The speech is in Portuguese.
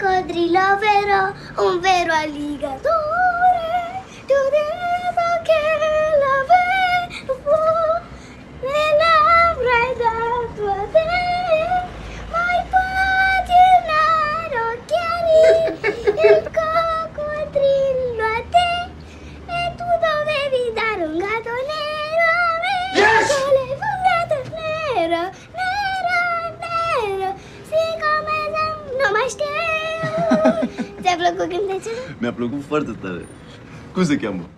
coccodrillo vero, un vero alligatore. Tu devo che nelle labbra da tua te. Mai patinare occhiali, il coccodrillo a te. E tu dovevi dare un gatto nero a me. Yes! Volevo un gatto nero, nero, nero. Siccome nu mai știu. Ți-a plăcut cântecele? Mi-a plăcut foarte tare. Cum se cheamă?